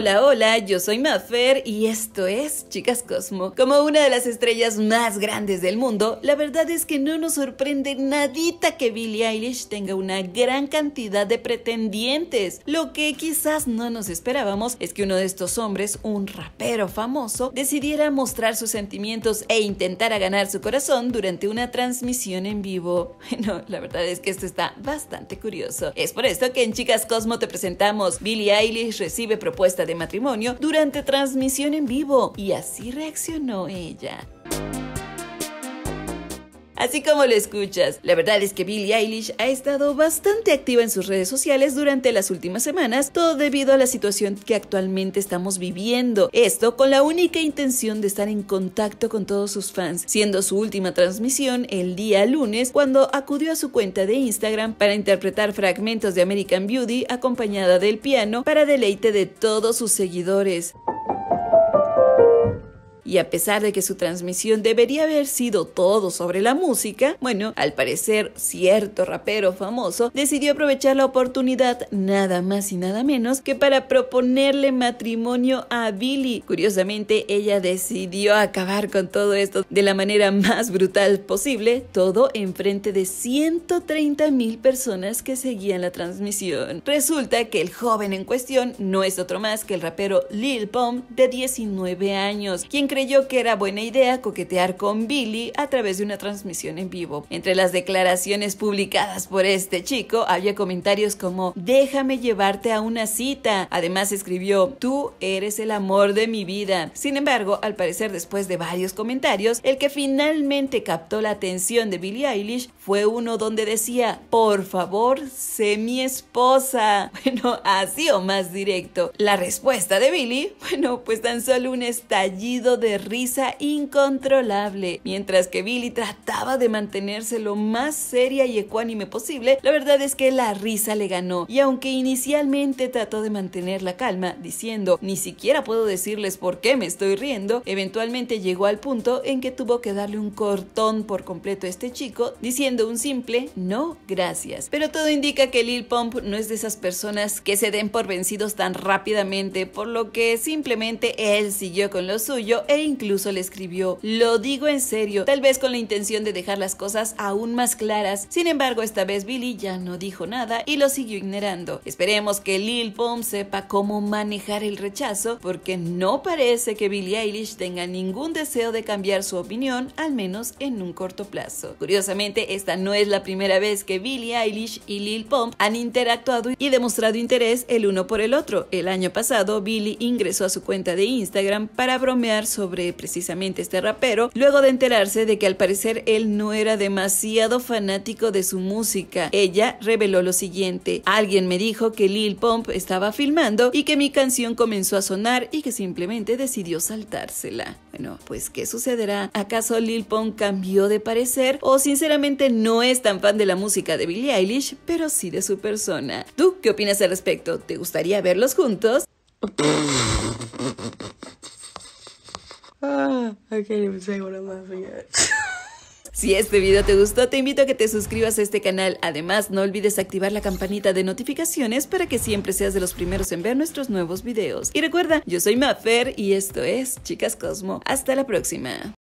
Hola, hola, yo soy Maffer y esto es Chicas Cosmo. Como una de las estrellas más grandes del mundo, la verdad es que no nos sorprende nadita que Billie Eilish tenga una gran cantidad de pretendientes. Lo que quizás no nos esperábamos es que uno de estos hombres, un rapero famoso, decidiera mostrar sus sentimientos e intentara ganar su corazón durante una transmisión en vivo. Bueno, la verdad es que esto está bastante curioso. Es por esto que en Chicas Cosmo te presentamos Billie Eilish recibe propuesta de matrimonio durante transmisión en vivo y así reaccionó ella. Así como lo escuchas, la verdad es que Billie Eilish ha estado bastante activa en sus redes sociales durante las últimas semanas, todo debido a la situación que actualmente estamos viviendo. Esto con la única intención de estar en contacto con todos sus fans, siendo su última transmisión el día lunes cuando acudió a su cuenta de Instagram para interpretar fragmentos de American Beauty acompañada del piano para deleite de todos sus seguidores y a pesar de que su transmisión debería haber sido todo sobre la música, bueno, al parecer cierto rapero famoso decidió aprovechar la oportunidad nada más y nada menos que para proponerle matrimonio a Billy. Curiosamente, ella decidió acabar con todo esto de la manera más brutal posible, todo en frente de 130 mil personas que seguían la transmisión. Resulta que el joven en cuestión no es otro más que el rapero Lil Pump de 19 años, quien cree creyó que era buena idea coquetear con Billy a través de una transmisión en vivo. Entre las declaraciones publicadas por este chico había comentarios como déjame llevarte a una cita. Además escribió tú eres el amor de mi vida. Sin embargo, al parecer después de varios comentarios, el que finalmente captó la atención de Billie Eilish fue uno donde decía por favor sé mi esposa. Bueno, así o más directo. La respuesta de Billy, bueno, pues tan solo un estallido de risa incontrolable. Mientras que Billy trataba de mantenerse lo más seria y ecuánime posible, la verdad es que la risa le ganó. Y aunque inicialmente trató de mantener la calma, diciendo ni siquiera puedo decirles por qué me estoy riendo, eventualmente llegó al punto en que tuvo que darle un cortón por completo a este chico, diciendo un simple no gracias. Pero todo indica que Lil Pump no es de esas personas que se den por vencidos tan rápidamente, por lo que simplemente él siguió con lo suyo e incluso le escribió, lo digo en serio, tal vez con la intención de dejar las cosas aún más claras. Sin embargo, esta vez Billy ya no dijo nada y lo siguió ignorando. Esperemos que Lil Pump sepa cómo manejar el rechazo, porque no parece que Billie Eilish tenga ningún deseo de cambiar su opinión, al menos en un corto plazo. Curiosamente, esta no es la primera vez que Billie Eilish y Lil Pump han interactuado y demostrado interés el uno por el otro. El año pasado, Billy ingresó a su cuenta de Instagram para bromear sobre sobre precisamente este rapero, luego de enterarse de que al parecer él no era demasiado fanático de su música. Ella reveló lo siguiente, alguien me dijo que Lil Pump estaba filmando y que mi canción comenzó a sonar y que simplemente decidió saltársela. Bueno, pues ¿qué sucederá? ¿Acaso Lil Pump cambió de parecer o sinceramente no es tan fan de la música de Billie Eilish, pero sí de su persona? ¿Tú qué opinas al respecto? ¿Te gustaría verlos juntos? Ah, I'm laughing at. Si este video te gustó, te invito a que te suscribas a este canal. Además, no olvides activar la campanita de notificaciones para que siempre seas de los primeros en ver nuestros nuevos videos. Y recuerda, yo soy Maffer y esto es Chicas Cosmo. Hasta la próxima.